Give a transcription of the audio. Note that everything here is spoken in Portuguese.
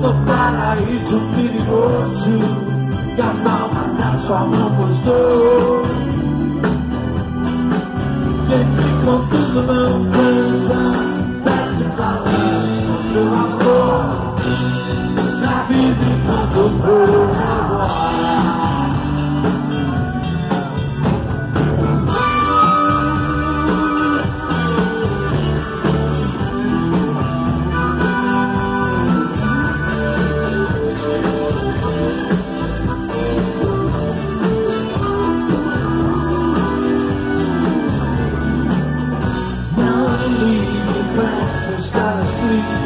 no paraíso perigoso que a palma da sua mão mostrou. Quem ficou tudo não cansa, desce balança seu amor, já visitando o fogo. Desce life.